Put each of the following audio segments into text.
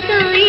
do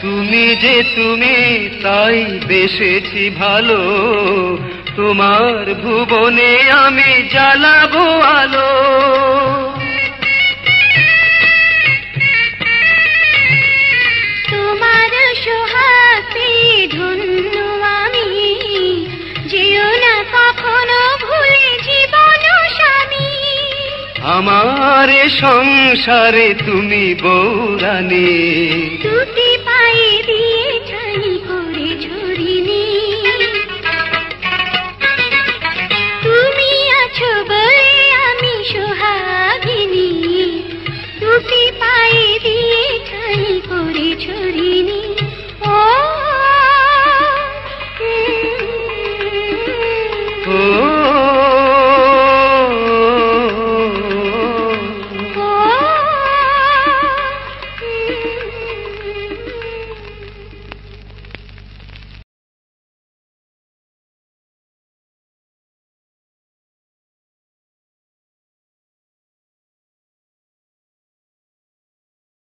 তুমি যে তুমি তাই বেসেছি ভালো। তোমার ভুবনে আমি জ্বালাবো আলো। আমার সংসারে তুমি বৌরানী। দুটি পায়ে দিয়ে ঠাই করে ঝরিনি তুমি আছো বলে আমি সোহাগিনী। দুটি পায়ে দিয়ে ঠাই করে ঝরিনি ও ও